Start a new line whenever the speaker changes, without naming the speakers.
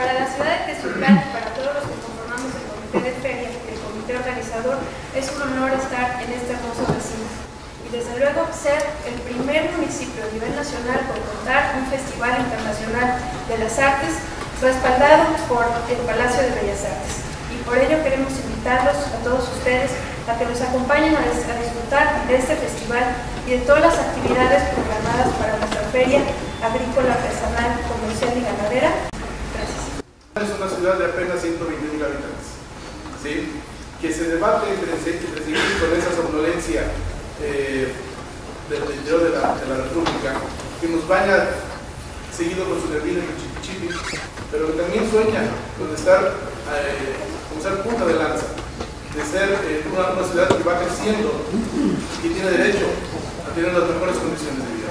Para la ciudad de Tezucán y para todos los que conformamos el comité de feria y el comité organizador, es un honor estar en este hermoso recinto. Y desde luego ser el primer municipio a nivel nacional por contar un festival internacional de las artes respaldado por el Palacio de Bellas Artes. Y por ello queremos invitarlos a todos ustedes a que nos acompañen a, a disfrutar de este festival y de todas las actividades programadas para nuestra feria agrícola, artesanal, comercial y ganadera. Gracias.
Es una ciudad de apenas 120 mil habitantes, ¿sí? que se debate entre, entre seguir con esa somnolencia eh, del interior de la, de la, República, que nos vaya seguido con su nervino y chipi pero que también sueña con estar, eh, con ser punta de lanza, de ser eh, una, una ciudad que va creciendo y tiene derecho a tener las mejores condiciones de vida.